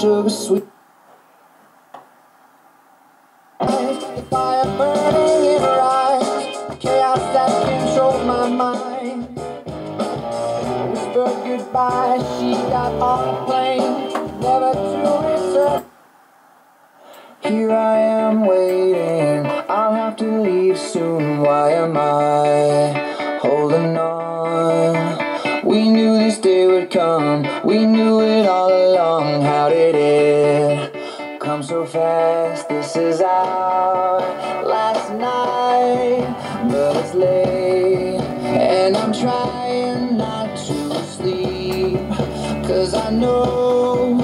sugar sweet. Fire burning in her eyes, chaos that controlled my mind. Whispered goodbye, she got on a plane, never to return. Here I am waiting, I'll have to leave soon. Why am I? We knew this day would come, we knew it all along. How did it come so fast? This is our last night, but it's late, and I'm trying not to sleep. Cause I know